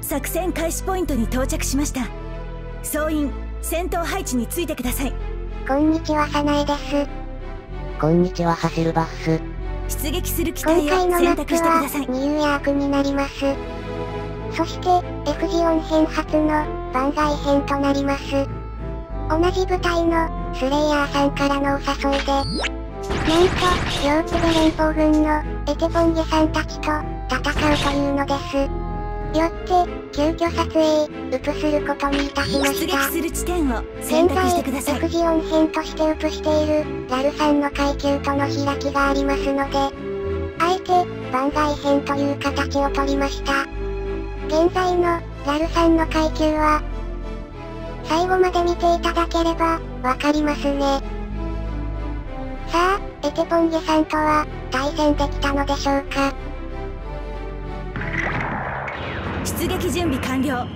作戦開始ポイントに到着しました。総員戦闘配置についてください。こんにちはサナエです。こんにちは走るバッス。出撃する機今体を選択してくだはさい。ニューヤークになります。そして F ジオン編初の番外編となります。同じ部隊のスレイヤーさんからのお誘いでなんとヨーツベ連邦軍のエテポンゲさんたちと戦うというのですよって急遽撮影ウプすることにいたしま出した。撃する地点を選現在ください。F ジオン編としてウプしているラルさんの階級との開きがありますのであえて番外編という形を取りました。現在のラルさんの階級は最後まで見ていただければわかりますね。さあエテポンゲさんとは対戦できたのでしょうか？撃準備完了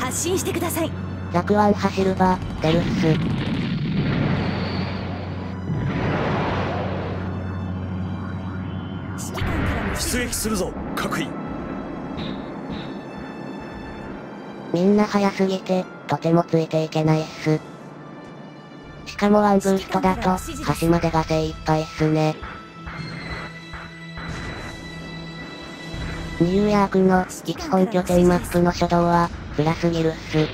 発進してくださいザクワン走るバ、デルス。するぞ各位みんな速すぎて、とてもついていけないっす。しかもワンブーストだと、端までが精一杯っすね。ニューヤークの一本拠点マップの初動は、辛すぎるっす。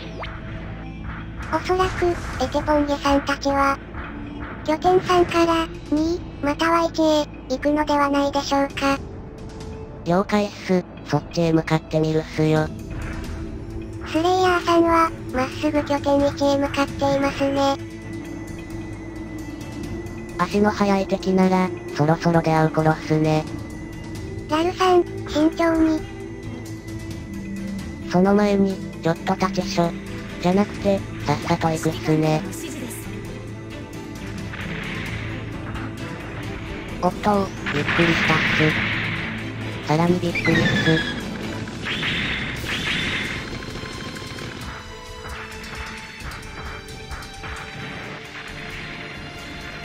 おそらく、エテポンゲさんたちは、拠点3から2、または1へ行くのではないでしょうか。了解っす。そっちへ向かってみるっすよ。スレイヤーさんは、まっすぐ拠点1へ向かっていますね。足の速い敵なら、そろそろ出会う頃っすね。ラルさん、慎重に。その前に、ちょっと立ちショ。じゃなくて、さっさと行くっすね。おっとびっくりしたっす。さらにびっくりっす。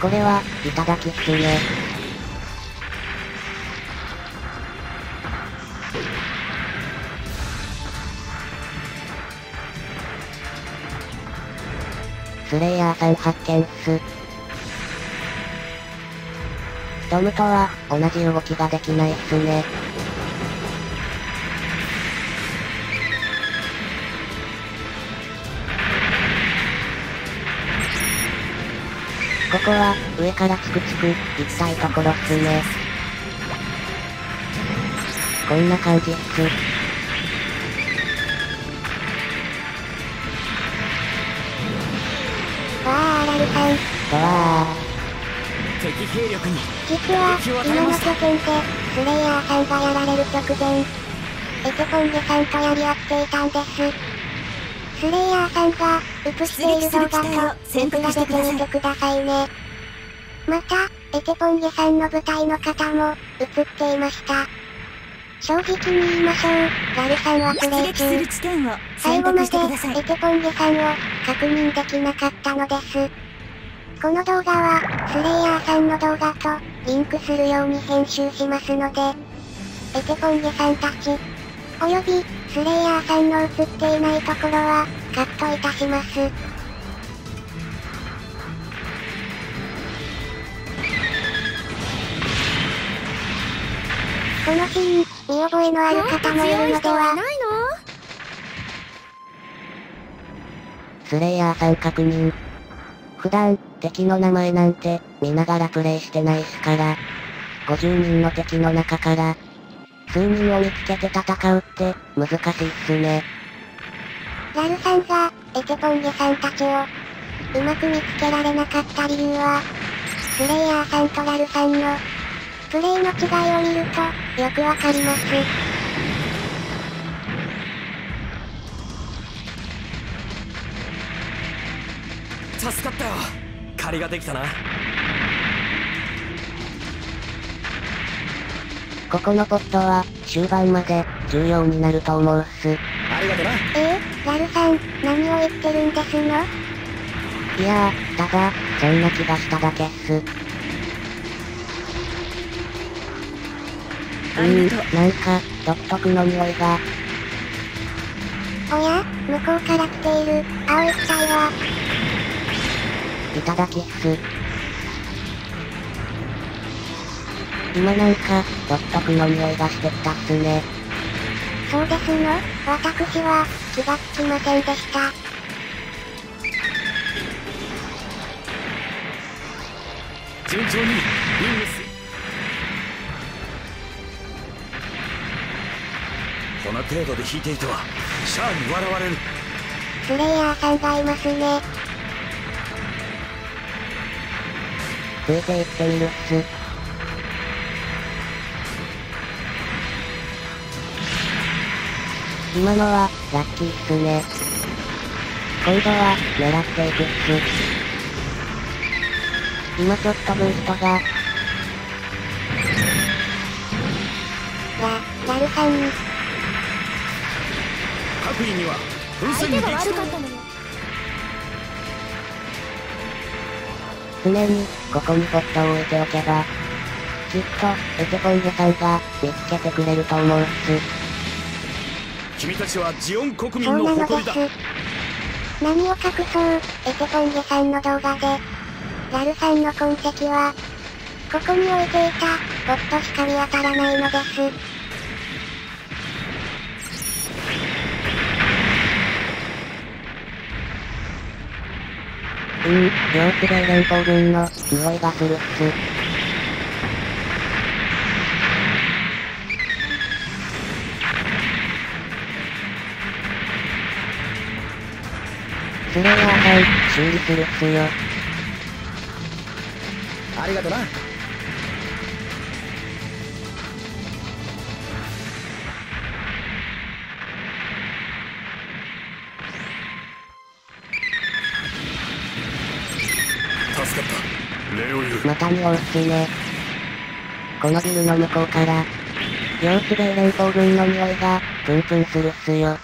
これは、いただきっすね。スレイヤーさん発見っす。ドムとは、同じ動きができないっすね。ここは、上からつくつく、行きたいところっすね。こんな感じっす。ルさん。とは敵兵力に実は、今のました拠点で、スレイヤーさんがやられる直前、エテポンゲさんとやり合っていたんです。スレイヤーさんが、ウプしている動画と、リンクが出てみてくださいね。また、エテポンゲさんの部隊の方も、映っていました。正直に言いましょう、ラルさんはプレイ中。最後までエテポンゲさんを確認できなかったのです。この動画は、スレイヤーさんの動画とリンクするように編集しますので、エテポンゲさんたち、およびスレイヤーさんの映っていないところはカットいたします。このシーン、見覚えのある方もいるのでは？スレイヤーさん確認。普段、敵の名前なんて、見ながらプレイしてないっすから。50人の敵の中から、数人を見つけて戦うって、難しいっすね。ラルさんが、エテポンゲさんたちを、うまく見つけられなかった理由は、スレイヤーさんとラルさんの、プレイの違いを見ると、よくわかります。助かったよ借りができたなここのポットは、終盤まで、重要になると思うっす。ありがとなえー、ラルさん、何を言ってるんですの？いやー、ただ、そんな気がしただけっす。うん、なんか、独特の匂いが。おや向こうから来ている、青い機体は、いただきっす。今なんか、独特の匂いがしてきたっすね。そうですの？私は、気がつきませんでした。順調にリングスこの程度で引いていてはシャアに笑われるスレイヤーさんがいますね。ついていってみるっす。今のは、ラッキーっすね。今度は、狙っていくっす。今ちょっとブーストが、ラ、ラルさん、各位には風船撃悪かったの常に、ここにポットを置いておけば、きっと、エテポンゲさんが、見つけてくれると思うっす。君たちはジオン国民そうなのの誇りだです。何を隠そう、エテポンゲさんの動画で、ラルさんの痕跡は、ここに置いていた、ボットしか見当たらないのです。うん、両地米連邦軍の、匂いがするっす。スレイヤーさん、修理するっすよ。ありがとなまた匂うっすね。このビルの向こうから、両地米連邦軍の匂いが、プンプンするっすよ。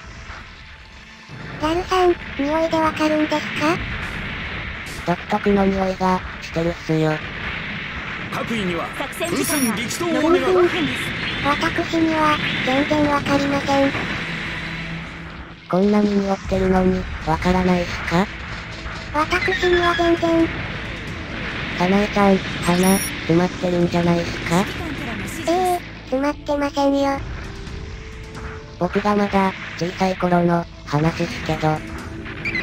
ラルさん、匂いでわかるんですか？独特の匂いが、してるっすよ。各位には作戦風船激闘を残り5願う分です私には、全然わかりません。こんなに匂ってるのに、わからないっすか？私には全然、かなえちゃん、鼻、詰まってるんじゃないっすか？ええ詰まってませんよ。僕がまだ、小さい頃の、話っすけど、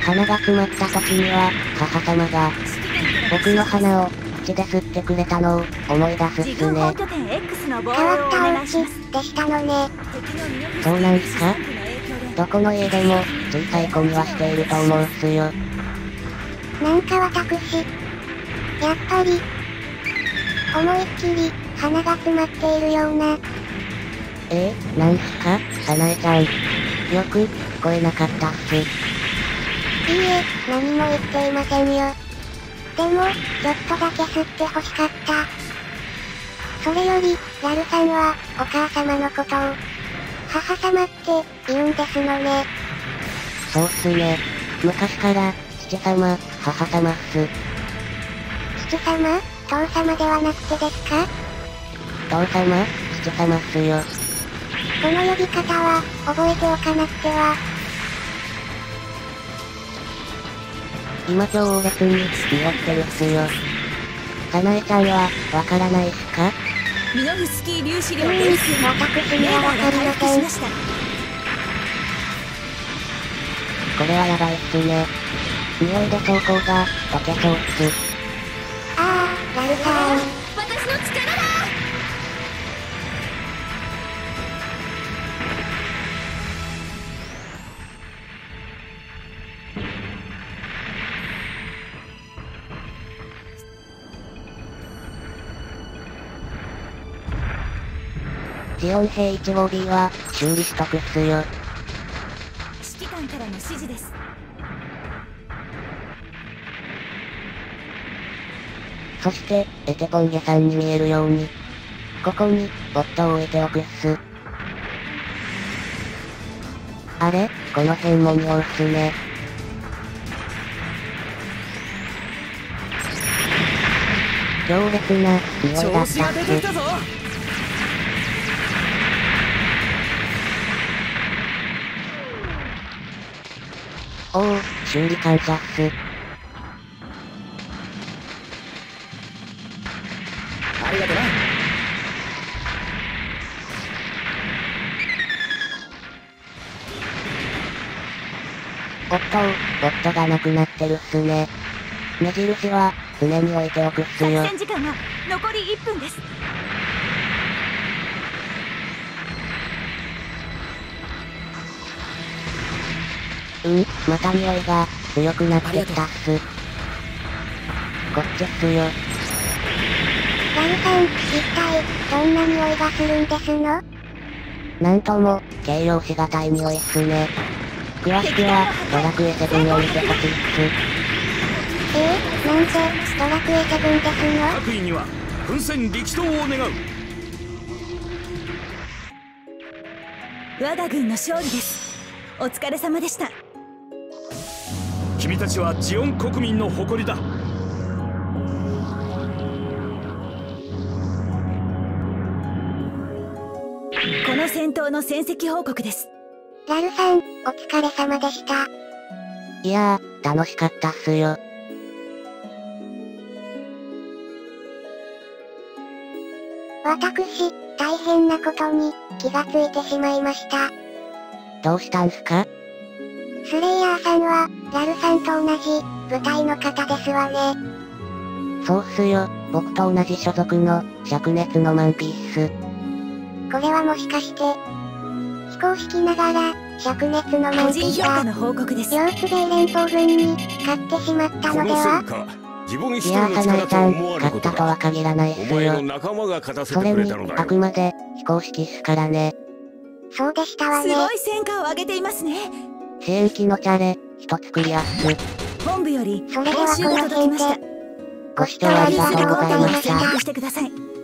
鼻が詰まった時には、母様が、僕の鼻を、口で吸ってくれたのを、思い出すっ自すね。変わったお家でしたのね。そうなんすか？どこの家でも、小さい子にはしていると思うっすよ。なんか私、やっぱり、思いっきり、鼻が詰まっているような、えー、なんすか？かなえちゃん。よく、聞こえなかったっす。いいえ、何も言っていませんよ。でも、ちょっとだけ吸って欲しかった。それより、ラルさんは、お母様のことを、母様って、言うんですのね。そうっすね。昔から、父様、母様っす。父様父様ではなくてですか？父様、父様っすよ。この呼び方は、覚えておかなくては、今超烈に、匂ってるっすよ。かなえちゃんは、わからないっすか？ミノフスキー粒子量点数私にはわかりませんこれはやばいっすね。匂いで走行が、溶けそうっす。ジオン兵1号 B は、修理しとくっすよ。指揮官からの指示ですそして、エテポンゲさんに見えるように、ここに、ボットを置いておくっす。あれ？この辺も匂うっすね。強烈な、匂いだったっ調子が出てきす。おお、修理感謝っす。ありがとなおっとボットがなくなってるっすね。目印は、常に置いておくっす作よ。戦時間は残り1分ですうん、また匂いが、強くなってきたっす。こっちっすよ。ラルさん、一体、どんな匂いがするんですの？なんとも、形容しがたい匂いっすね。詳しくは、ドラクエ7を見てほしいっす。えー、なんで、ドラクエ7ですの？各位には奮戦力闘を願う我が軍の勝利ですお疲れ様でした君たちはジオン国民の誇りだこの戦闘の戦績報告ですラルさん、お疲れ様でした。いやー、楽しかったっすよ。私、大変なことに、気がついてしまいました。どうしたんすか？スレイヤーさんは、ラルさんと同じ、部隊の方ですわね。そうっすよ。僕と同じ所属の、灼熱のマンピース。これはもしかして、非公式ながら、灼熱のマ個ンピーが、人評価の報告ですヨーツベイ連邦軍に、勝ってしまったのでは？か自分一いやー、人のかなえ力とさん、思われること勝ったとはだ限らないっおすよ。前の仲間が勝たせてそれにくれたのだ、あくよまで、非公式っすからね。そうでしたわね。すごい戦果を上げていますね支援機のチャレ、一つクリアっす。本部より報酬が届きました。ご視聴ありがとうございました